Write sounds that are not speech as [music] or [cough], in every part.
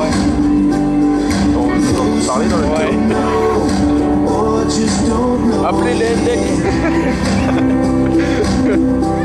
ouais. On, on vous parler dans le ouais. Appelez les decks [laughs]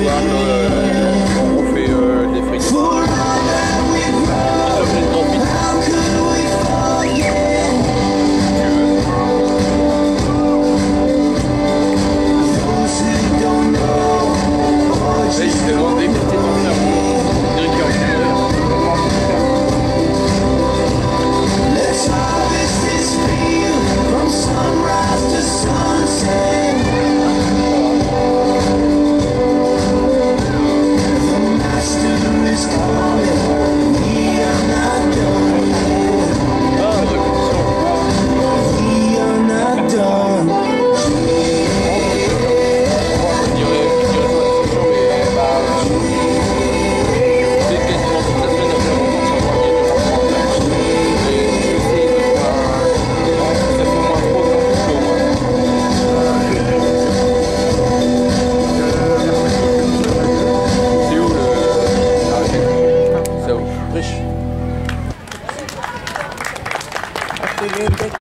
on fait euh, des frites.